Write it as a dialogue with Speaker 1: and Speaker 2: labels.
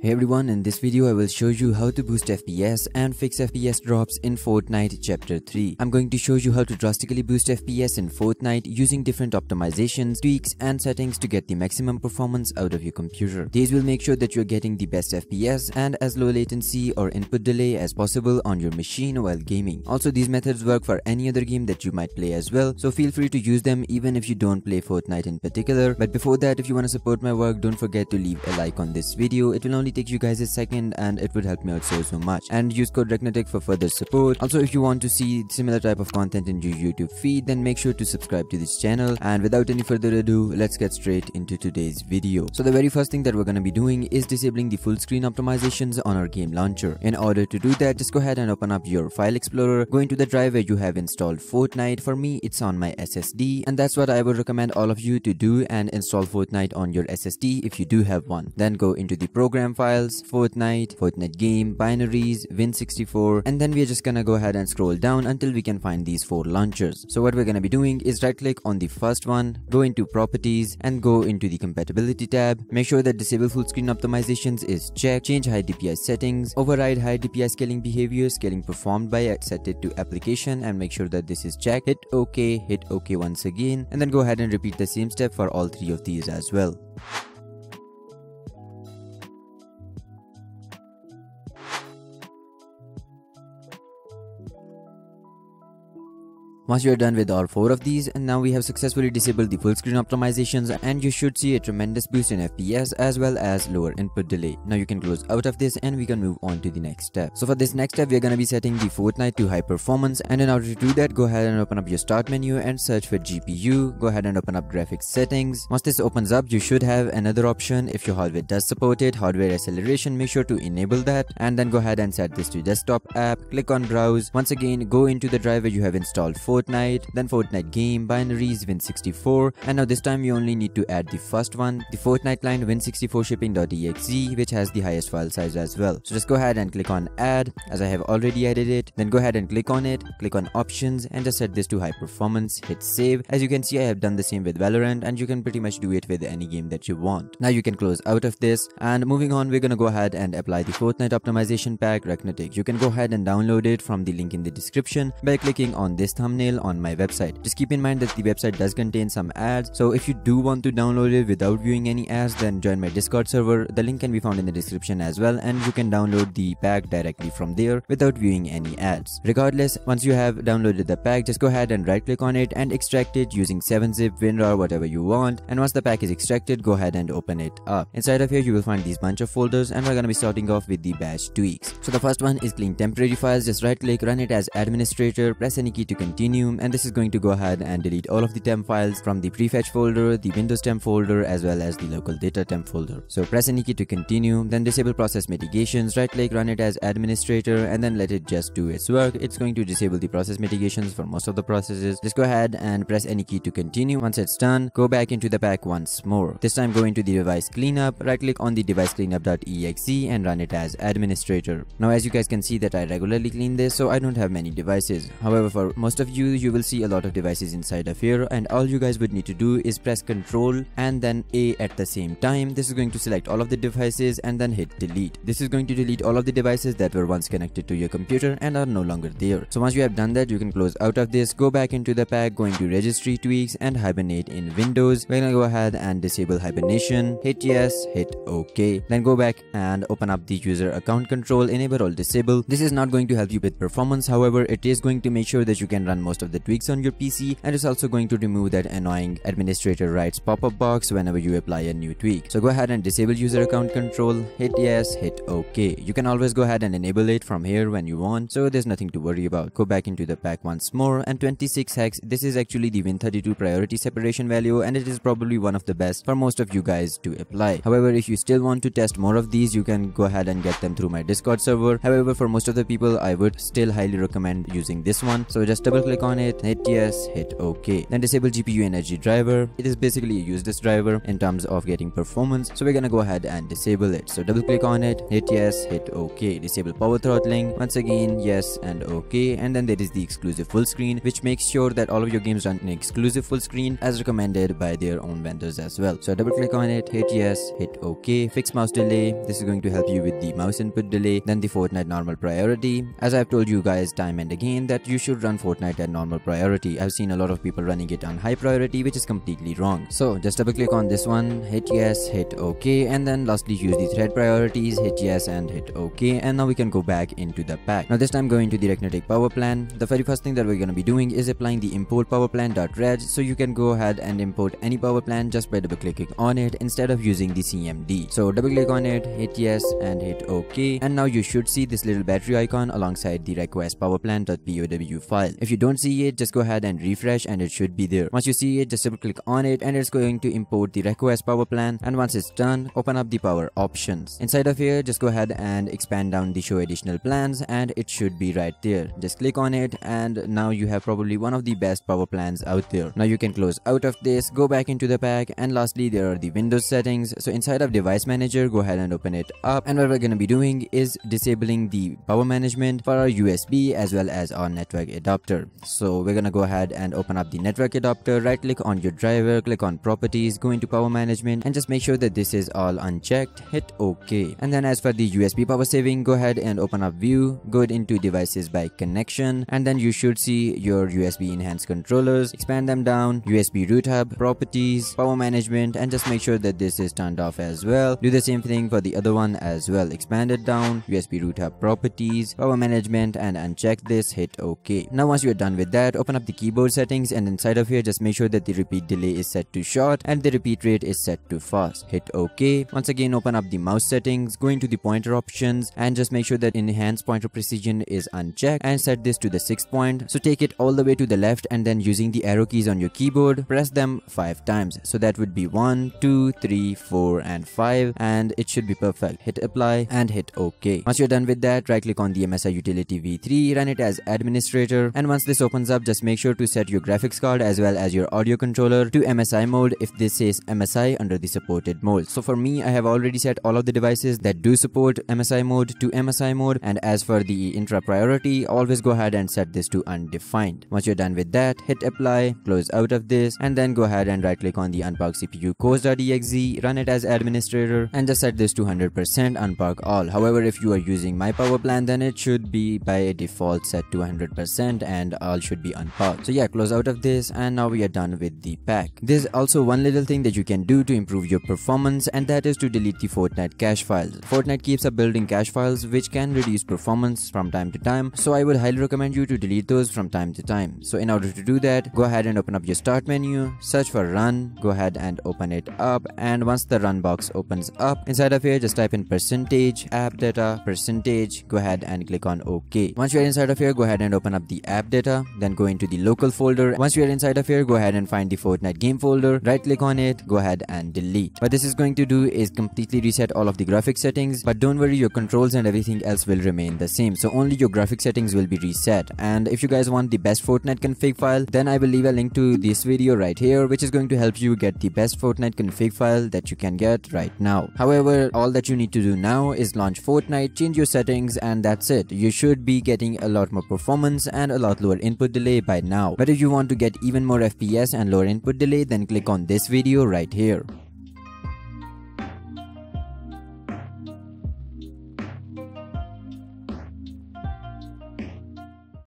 Speaker 1: Hey everyone, in this video I will show you how to boost FPS and fix FPS drops in Fortnite Chapter 3. I'm going to show you how to drastically boost FPS in Fortnite using different optimizations, tweaks and settings to get the maximum performance out of your computer. These will make sure that you're getting the best FPS and as low latency or input delay as possible on your machine while gaming. Also these methods work for any other game that you might play as well, so feel free to use them even if you don't play Fortnite in particular. But before that, if you want to support my work, don't forget to leave a like on this video. It will only take you guys a second and it would help me out so so much. And use code Reknotic for further support. Also if you want to see similar type of content in your youtube feed then make sure to subscribe to this channel. And without any further ado let's get straight into today's video. So the very first thing that we're going to be doing is disabling the full screen optimizations on our game launcher. In order to do that just go ahead and open up your file explorer. Go into the drive where you have installed fortnite. For me it's on my ssd and that's what i would recommend all of you to do and install fortnite on your ssd if you do have one. Then go into the program files Fortnite, Fortnite game, binaries, Win64 and then we're just gonna go ahead and scroll down until we can find these four launchers. So what we're gonna be doing is right click on the first one, go into properties and go into the compatibility tab. Make sure that disable full screen optimizations is checked, change high DPI settings, override high DPI scaling behavior, scaling performed by set it to application and make sure that this is checked. Hit OK, hit OK once again and then go ahead and repeat the same step for all three of these as well. Once you're done with all four of these, and now we have successfully disabled the full screen optimizations and you should see a tremendous boost in FPS as well as lower input delay. Now you can close out of this and we can move on to the next step. So for this next step, we're gonna be setting the Fortnite to high performance and in order to do that, go ahead and open up your start menu and search for GPU. Go ahead and open up graphics settings. Once this opens up, you should have another option if your hardware does support it, hardware acceleration, make sure to enable that and then go ahead and set this to desktop app. Click on browse. Once again, go into the driver you have installed Fortnite, then Fortnite game, binaries, Win64, and now this time you only need to add the first one, the Fortnite client Win64 shipping.exe, which has the highest file size as well. So just go ahead and click on add, as I have already added it, then go ahead and click on it, click on options, and just set this to high performance, hit save. As you can see, I have done the same with Valorant, and you can pretty much do it with any game that you want. Now you can close out of this, and moving on, we're gonna go ahead and apply the Fortnite optimization pack, Reknotic. You can go ahead and download it from the link in the description by clicking on this thumbnail on my website. Just keep in mind that the website does contain some ads, so if you do want to download it without viewing any ads, then join my Discord server. The link can be found in the description as well, and you can download the pack directly from there without viewing any ads. Regardless, once you have downloaded the pack, just go ahead and right click on it and extract it using 7-zip, WinRAR, whatever you want. And once the pack is extracted, go ahead and open it up. Inside of here, you will find these bunch of folders, and we're gonna be starting off with the bash tweaks. So the first one is clean temporary files. Just right click, run it as administrator, press any key to continue, and this is going to go ahead and delete all of the temp files from the prefetch folder, the Windows temp folder, as well as the local data temp folder. So press any key to continue, then disable process mitigations, right click, run it as administrator, and then let it just do its work. It's going to disable the process mitigations for most of the processes. Just go ahead and press any key to continue. Once it's done, go back into the pack once more. This time go into the device cleanup, right click on the device cleanup.exe and run it as administrator. Now as you guys can see that I regularly clean this, so I don't have many devices. However, for most of you, you will see a lot of devices inside of here and all you guys would need to do is press Ctrl and then A at the same time. This is going to select all of the devices and then hit delete. This is going to delete all of the devices that were once connected to your computer and are no longer there. So once you have done that, you can close out of this, go back into the pack, go into registry tweaks and hibernate in Windows. We're gonna go ahead and disable hibernation, hit yes, hit OK. Then go back and open up the user account control, enable or disable. This is not going to help you with performance, however, it is going to make sure that you can run most of the tweaks on your PC and it's also going to remove that annoying administrator rights pop-up box whenever you apply a new tweak. So go ahead and disable user account control, hit yes, hit OK. You can always go ahead and enable it from here when you want, so there's nothing to worry about. Go back into the pack once more and 26 hex, this is actually the Win32 priority separation value and it is probably one of the best for most of you guys to apply. However, if you still want to test more of these, you can go ahead and get them through my Discord server. However, for most of the people, I would still highly recommend using this one. So just double click on it, hit yes, hit OK. Then disable GPU energy driver. It is basically a useless driver in terms of getting performance. So we're gonna go ahead and disable it. So double click on it, hit yes, hit OK. Disable power throttling. Once again, yes and OK. And then there is the exclusive full screen, which makes sure that all of your games run in exclusive full screen as recommended by their own vendors as well. So double click on it, hit yes, hit OK. Fix mouse delay. This is going to help you with the mouse input delay. Then the Fortnite normal priority. As I've told you guys time and again that you should run Fortnite at normal priority. I've seen a lot of people running it on high priority, which is completely wrong. So just double click on this one, hit yes, hit OK. And then lastly use the thread priorities, hit yes and hit OK. And now we can go back into the pack. Now this time going to the Reknotic power plan. The very first thing that we're going to be doing is applying the import power plan.reg. So you can go ahead and import any power plan just by double clicking on it instead of using the CMD. So double click on it, hit yes and hit OK. And now you should see this little battery icon alongside the request powerplan.pow file. If you don't see it, just go ahead and refresh and it should be there. Once you see it, just double click on it and it's going to import the request power plan. And once it's done, open up the power options. Inside of here, just go ahead and expand down the show additional plans and it should be right there. Just click on it and now you have probably one of the best power plans out there. Now you can close out of this, go back into the pack and lastly there are the Windows settings. So inside of device manager, go ahead and open it up and what we're going to be doing is disabling the power management for our USB as well as our network adapter. So we're to go ahead and open up the network adapter, right click on your driver, click on properties, go into power management and just make sure that this is all unchecked, hit OK. And then as for the USB power saving, go ahead and open up view, go into devices by connection and then you should see your USB enhanced controllers, expand them down, USB root hub, properties, power management and just make sure that this is turned off as well. Do the same thing for the other one as well. Expand it down, USB root hub properties, power management and uncheck this, hit OK. Now once you're done with that, open up the keyboard settings and inside of here just make sure that the repeat delay is set to short and the repeat rate is set to fast. Hit OK. Once again open up the mouse settings, go into the pointer options and just make sure that enhance pointer precision is unchecked and set this to the sixth point. So take it all the way to the left and then using the arrow keys on your keyboard, press them 5 times. So that would be 1, 2, 3, 4 and 5 and it should be perfect. Hit apply and hit OK. Once you're done with that, right click on the MSI Utility V3, run it as administrator and once this opens up, just make sure to set your graphics card as well as your audio controller to MSI mode if this says MSI under the supported mode. So for me, I have already set all of the devices that do support MSI mode to MSI mode and as for the intra priority, always go ahead and set this to undefined. Once you're done with that, hit apply, close out of this and then go ahead and right click on the unpark CPU cores.exe, run it as administrator and just set this to 100% unpark all. However, if you are using my power plan then it should be by default set to 100% and all should be unparked. So yeah, close out of this and now we are done with the pack. There's also one little thing that you can do to improve your performance and that is to delete the Fortnite cache files. Fortnite keeps up building cache files which can reduce performance from time to time so I would highly recommend you to delete those from time to time. So in order to do that, go ahead and open up your start menu, search for run, go ahead and open it up and once the run box opens up, inside of here just type in percentage app data percentage, go ahead and click on OK. Once you're inside of here, go ahead and open up the app data, then go into the local folder. Once you're inside of here, go ahead and find the Fortnite game folder, right click on it, go ahead and delete. What this is going to do is completely reset all of the graphic settings, but don't worry, your controls and everything else will remain the same. So only your graphic settings will be reset. And if you guys want the best Fortnite config file, then I will leave a link to this video right here, which is going to help you get the best Fortnite config file that you can get right now. However, all that you need to do now is launch Fortnite, change your settings, and that's it. You should be getting a lot more performance and a lot lower input delay by now. But if you want to get even more FPS and lower input delay, then click on this video right here.